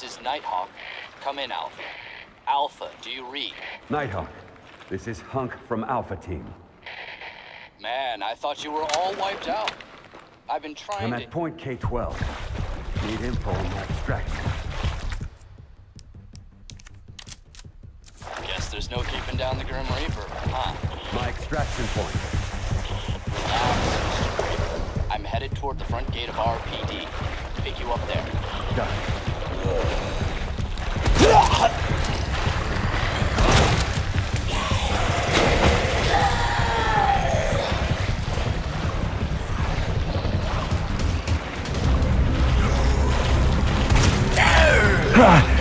This is Nighthawk. Come in, Alpha. Alpha, do you read? Nighthawk, this is Hunk from Alpha Team. Man, I thought you were all wiped out. I've been trying I'm to... at point K-12. Need info on my extraction. Guess there's no keeping down the Grim Reaper, huh? My extraction point. Relax, I'm headed toward the front gate of RPD. Pick you up there. Done. Ah!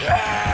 Yeah!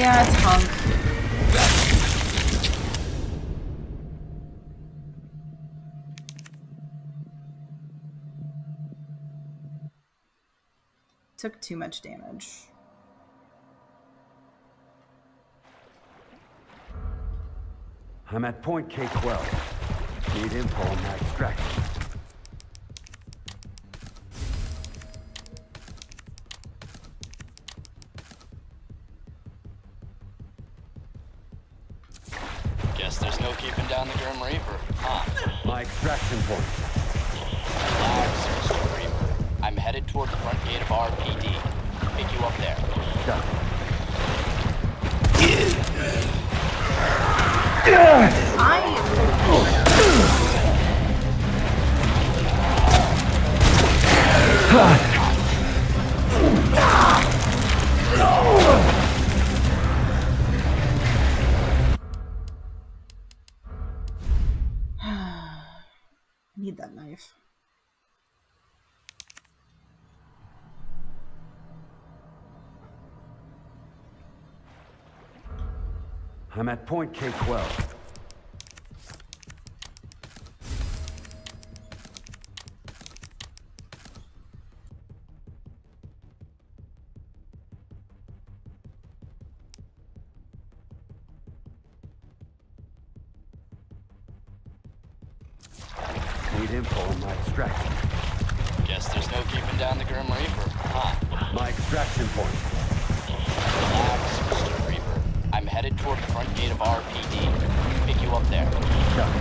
Yeah, it's hunk. Took too much damage. I'm at point K-12. Need info on that extraction. Guess there's no keeping down the Grim Reaper, huh? My extraction point. Relax, Mr. Reaper. I'm headed toward the front gate of RPD. Pick you up there. I need that knife. I'm at point K-12.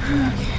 Gate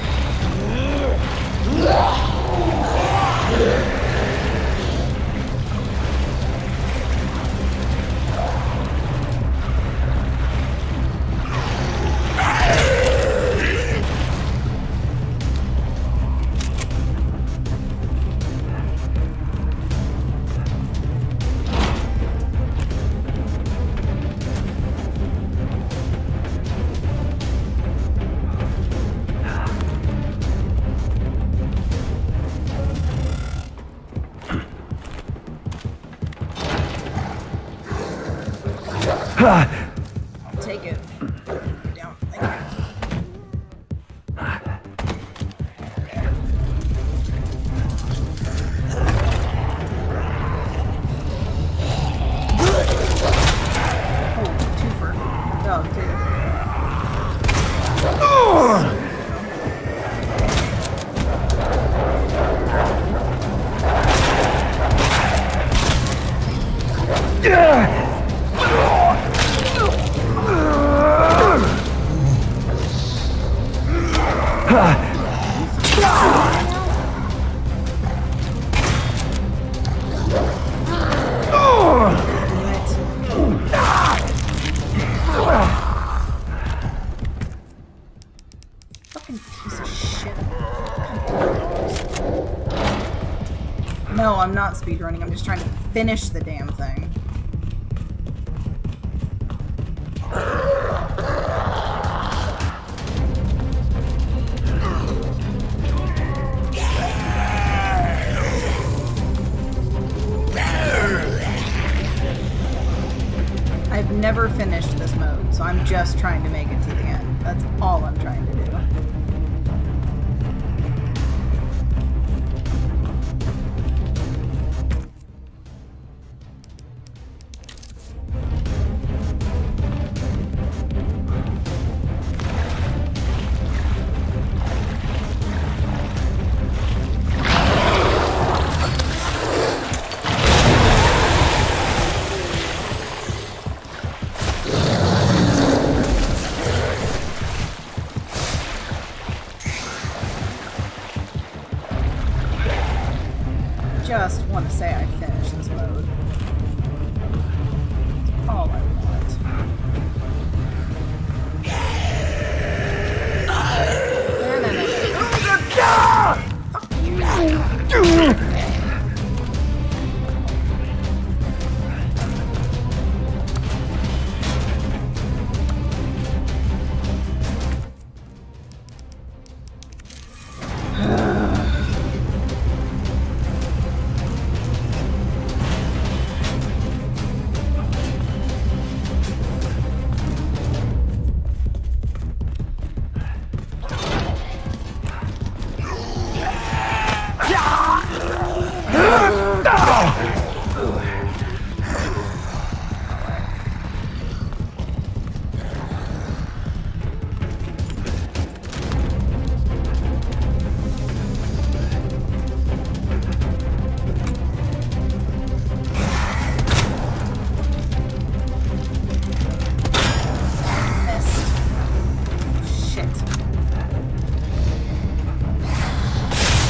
Fucking piece of shit. No, I'm not speedrunning. I'm just trying to finish the damn thing. I've never finished this mode, so I'm just trying to make it to the end. That's all I'm trying to do.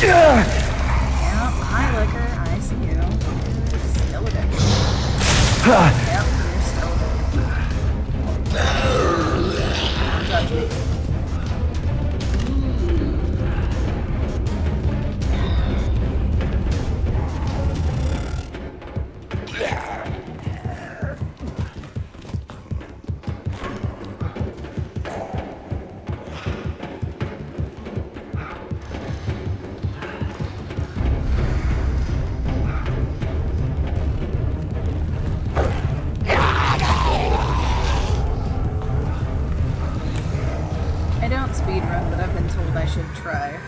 Yeah, hi, Liquor. I see you. Still a I don't speedrun, but I've been told I should try.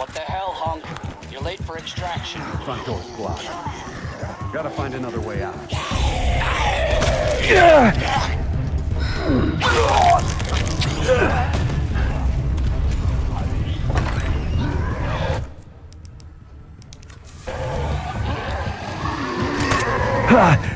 What the hell, hunk? You're late for extraction. Front door's blocked. Gotta find another way out. Hi.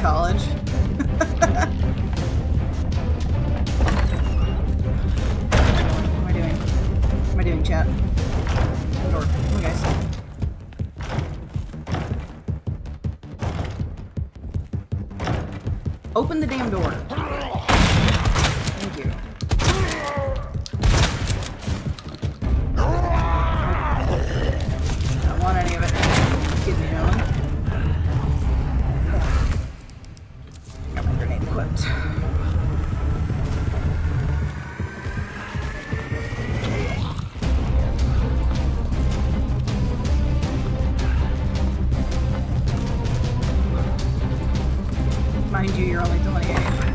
College. what am I doing? What am I doing, chat? Door. Come. Open the damn door. Mind you, you're only 28.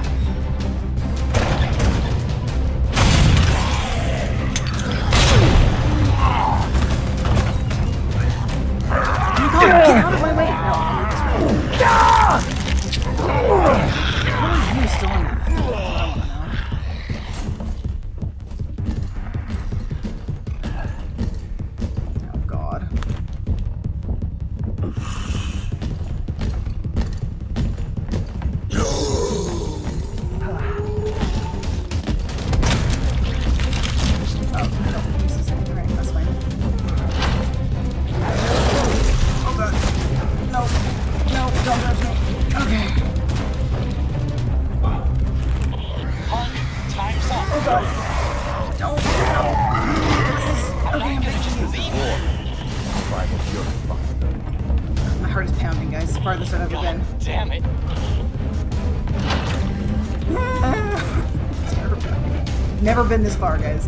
Okay. Hunk, time's up. Oh god. Don't. No. Please. Okay, I'm gonna just leave you. Survival's your responsibility. My heart is pounding, guys. Farthest I've ever been. Damn it. Never been this far, guys.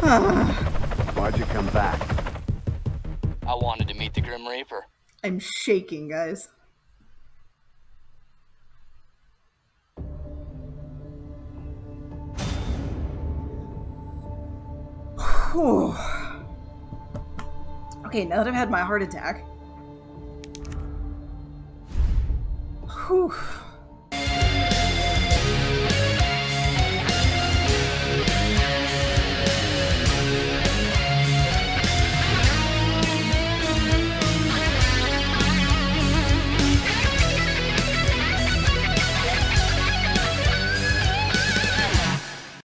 Why'd you come back? I wanted to meet the Grim Reaper. I'm shaking, guys. Whew. Okay, now that I've had my heart attack. Whew.